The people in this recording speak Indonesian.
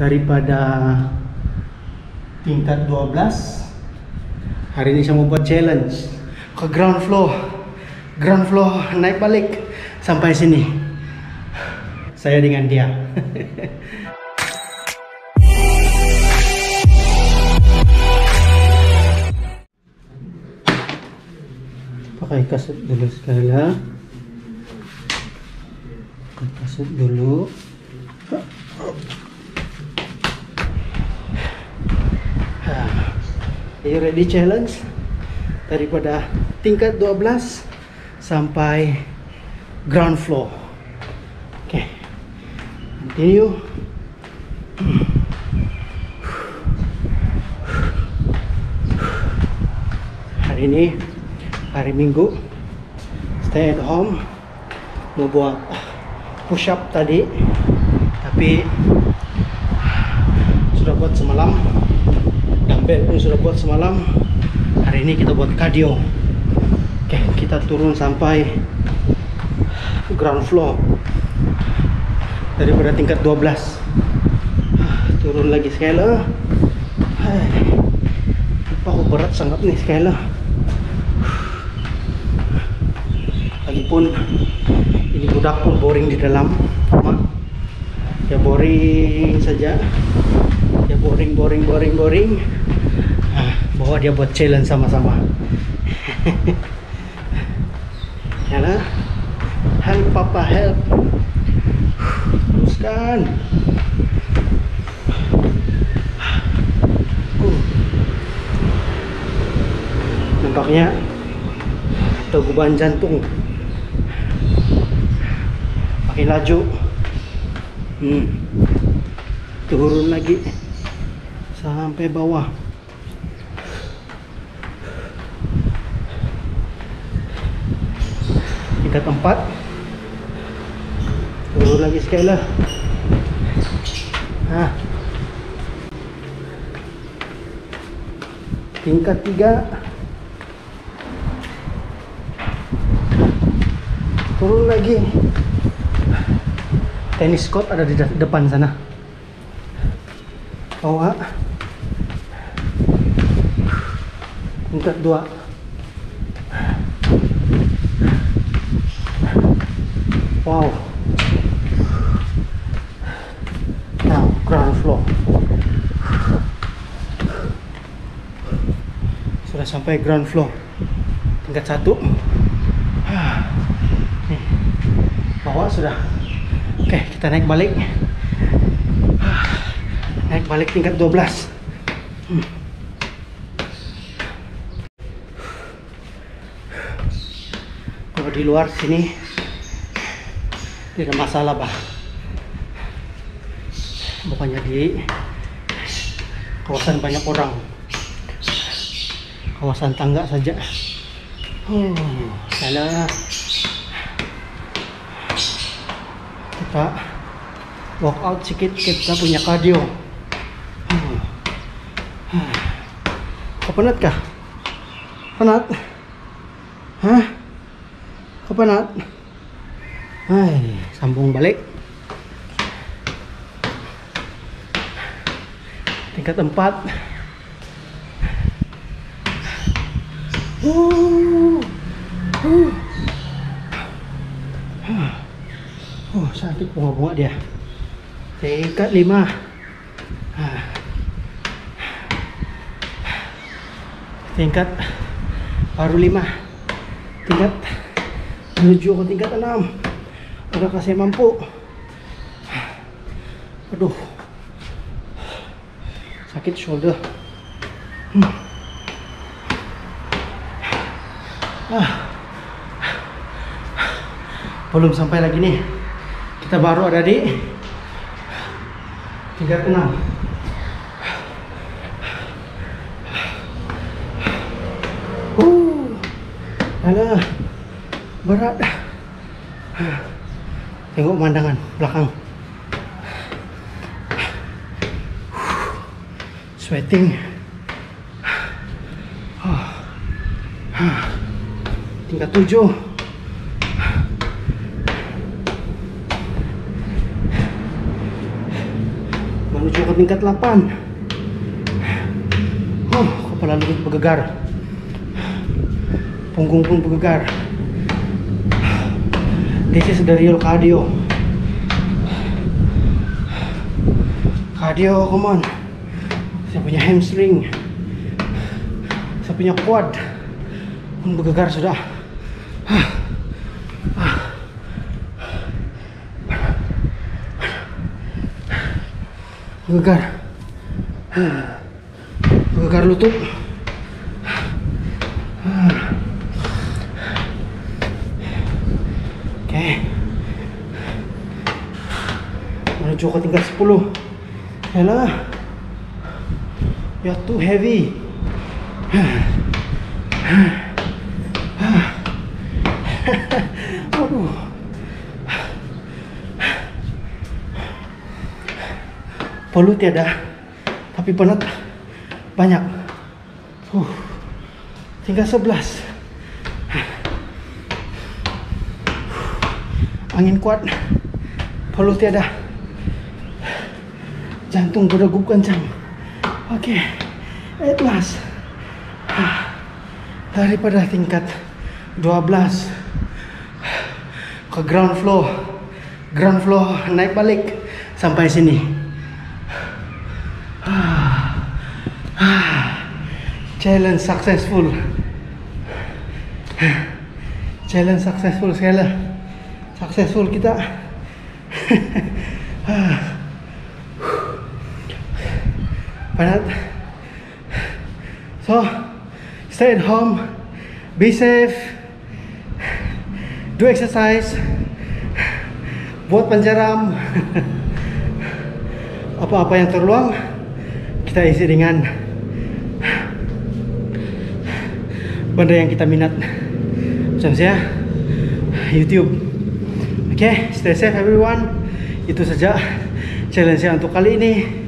daripada tingkat 12 hari ini saya mau buat challenge. Ke ground floor. Ground floor naik balik. Sampai sini. Saya dengan dia. Pakai kaset dulu sekali ya. Pakai kaset dulu Are you ready challenge? Daripada tingkat 12 sampai ground floor. Oke. Okay. Continue. Hari ini hari Minggu. Stay at home. Mau buat push up tadi. Tapi sudah buat semalam dumbbell pun sudah buat semalam. Hari ini kita buat cardio. Oke kita turun sampai ground floor daripada tingkat 12 turun lagi sekali oh berat sangat nih sekali lagipun ini budak pun boring di dalam rumah. Ya boring saja. Ya boring boring boring boring nah, bahwa dia buat challenge sama-sama. Ya lah. Help papa help. Teruskan. Nampaknya teguban jantung. Makin laju. Hmm. turun lagi. Sampai bawah tingkat empat. Turun lagi sekali lah. Tingkat tiga. Turun lagi. Tenis court ada di depan sana. Bawah tingkat dua wow. Now ground floor. Sudah sampai ground floor. Tingkat satu. Bawah sudah. Oke kita naik balik. Naik balik tingkat 12 hmm. kalau di luar sini tidak masalah bah bukannya di kawasan banyak orang kawasan tangga saja sana kita walk out sedikit kita punya cardio Kau penat kah? Penat? Hah? Kau penat? Hai, sambung balik. Tingkat 4. Uh. Uh. Uh, cantik bunga-bunga dia. Tingkat 5. Tingkat baru 5. Tingkat menuju ke tingkat 6 udah kasih mampu aduh sakit shoulder hmm. ah. belum sampai lagi nih kita baru ada di tingkat Uh. Alah, berat. Tengok pemandangan belakang. Sweating. Tingkat tujuh. menuju ke tingkat 8 oh kepala lutut bergegar punggung pun bergegar this is the real cardio. Cardio come on. Saya punya hamstring. Saya punya quad. Pun bergegar sudah. Bergegar. Bergegar lutut. oke menuju ke tingkat 10 Yalah. You're too heavy. Aduh Polu tiada Tapi penat. Banyak. Uh, Tinggal 11 Angin kuat. Polu tiada Jantung berdegup kencang. Oke At last. Daripada tingkat 12 Ke ground floor Ground floor naik balik Sampai sini. Challenge successful. Challenge successful sekali. Successful kita Penat So Stay at home Be safe Do exercise Buat panjaram Apa-apa yang terluang Kita isi dengan Benda yang kita minat. Macam saya YouTube. Oke, okay, stay safe everyone. Itu saja challenge saya untuk kali ini